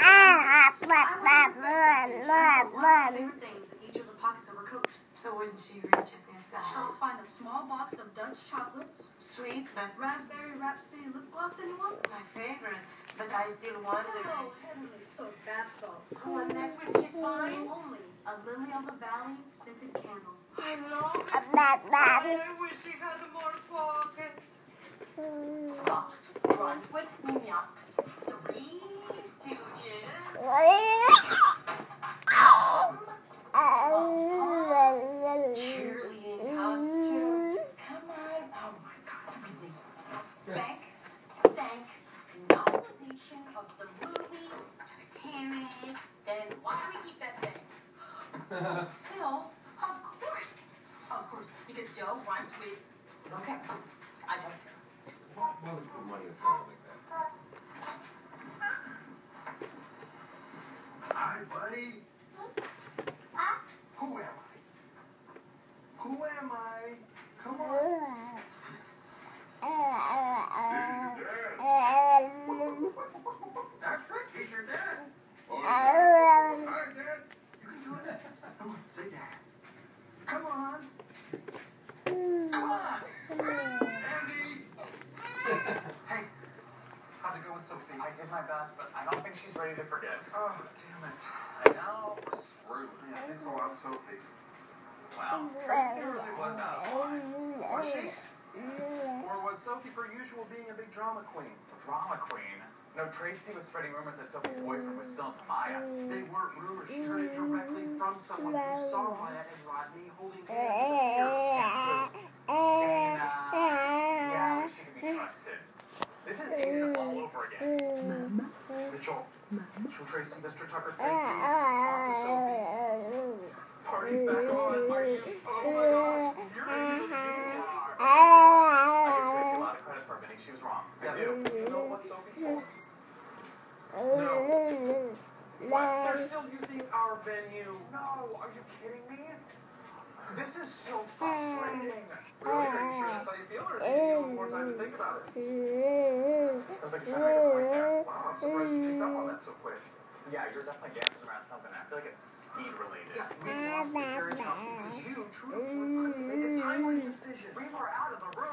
Ah, I want your favorite things in each of the pockets of her coat. So wouldn't she reach us inside? She'll find a small box of Dutch chocolates, Sweet, but raspberry rhapsody lip gloss, anyone? my favorite. But I still want the Oh, heavenly soap bath salts. Oh, and that's what she finds? Only a lily of the valley scented candle. I love it. I wish she had more pockets. Box runs with. Bank sank novelization of the movie Titanic. Then why do we keep that thing? Phil, of course. Of course. Because Joe rhymes with. Okay. I don't care. Mother put money in a jar like that. Hi, buddy. Who am I? Who am I? Come on. That's right. He's your dad. Oh, Hi, Dad. You can do it. Come on, say dad. Come on. Come on. Andy. hey, how'd it go with Sophie? I had to go with Sophie. I did my best, but I don't think she's ready to forget. Oh, damn it. I know. We're screwed. Yeah, thanks a lot, Sophie. Wow. Tracy really was out of line. Was she? Or was Sophie, per usual, being a big drama queen? Drama queen. No, Tracy was spreading rumors that Sophie's boyfriend was still into Maya. They weren't rumors. She heard it directly from someone who saw Maya and Rodney holding hands. Dana. Uh, yeah, she can be trusted. This is Asia all over again. Mitchell. Mitchell Tracy, Mr. Tucker, thank you. Talk to Sophie. Party's back on. Are you? Uh-huh. Oh my gosh. You're do uh-huh. I give Tracy a lot of credit for admitting she was wrong. I do. You know what Sophie's for? No. What? They're still using our venue. No, are you kidding me? This is so frustrating. Really? Are you sure that's how you feel, or do you need a little more time to think about it? Sounds like you're trying to make a point there. Wow, I'm surprised you picked up on that so quick. Yeah, you're definitely dancing around something. I feel like it's speed related. Yeah, we lost the carriage house because you, truthfully, couldn't make a timely decision. We were out of the room.